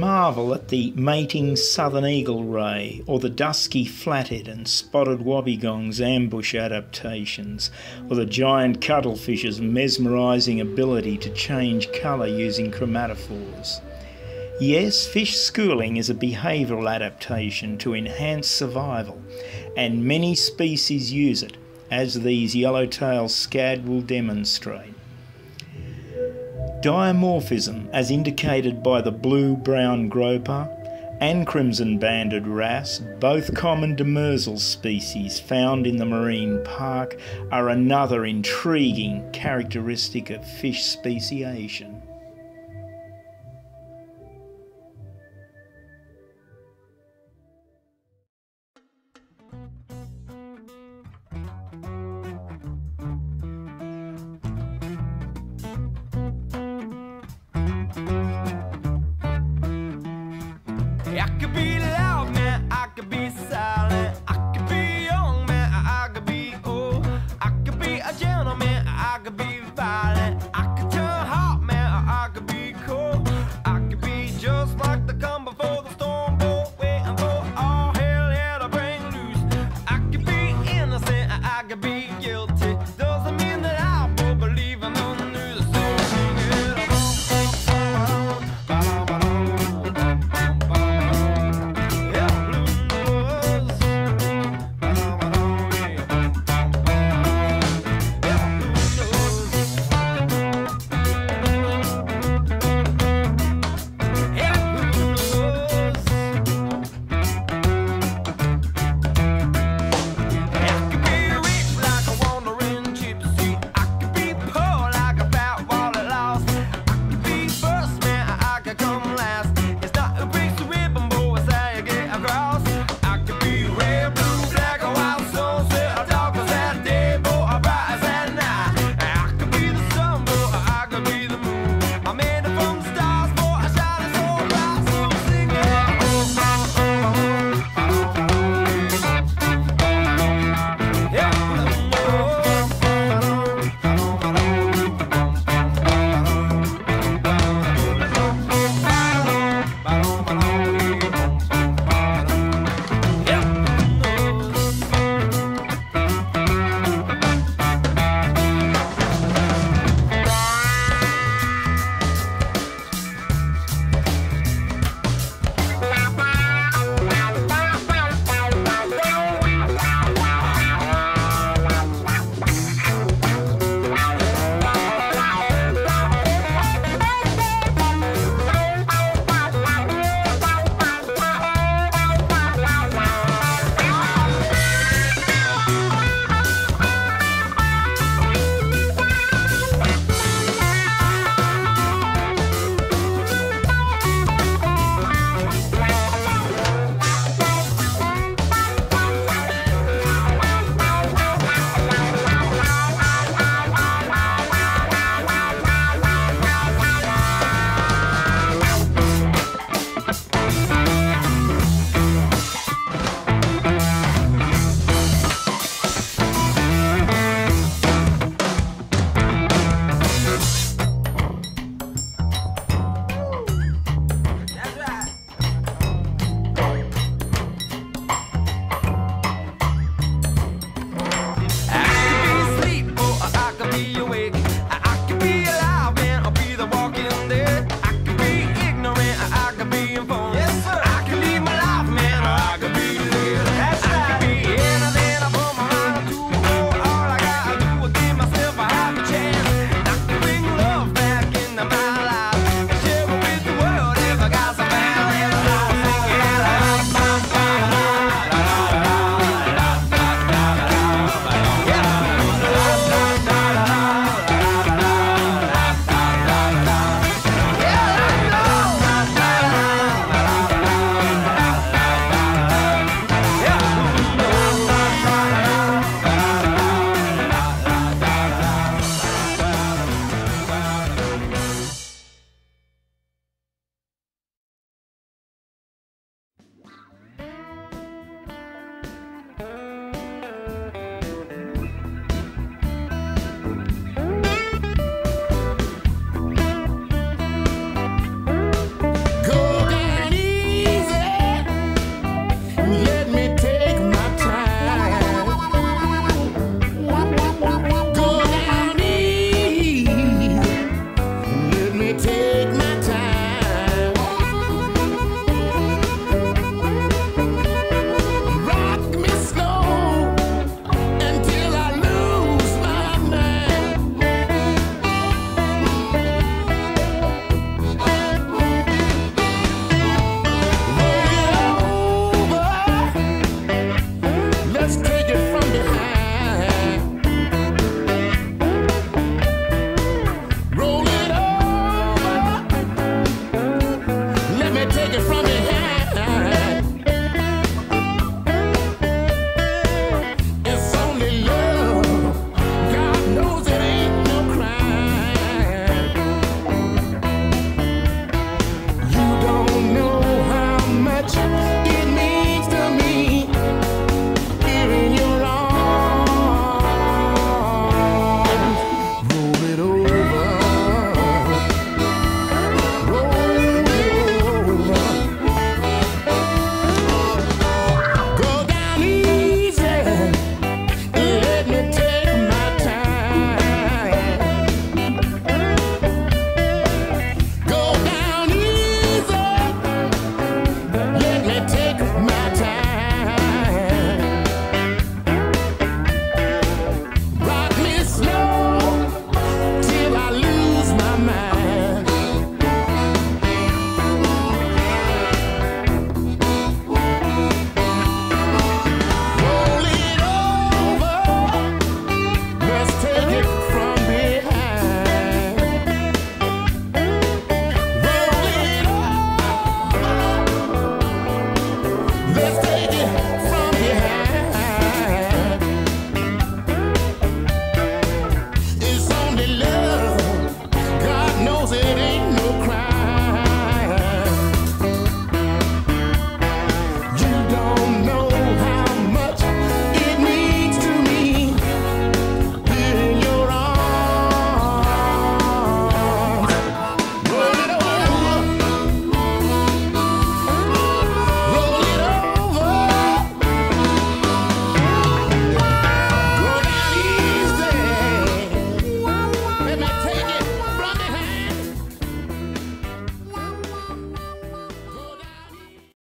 marvel at the mating southern eagle ray or the dusky flathead and spotted wobbegong's ambush adaptations or the giant cuttlefish's mesmerising ability to change colour using chromatophores. Yes, fish schooling is a behavioural adaptation to enhance survival, and many species use it, as these yellowtail scad will demonstrate. Dimorphism, as indicated by the blue brown groper and crimson banded wrasse, both common demersal species found in the marine park, are another intriguing characteristic of fish speciation. Could be guilty.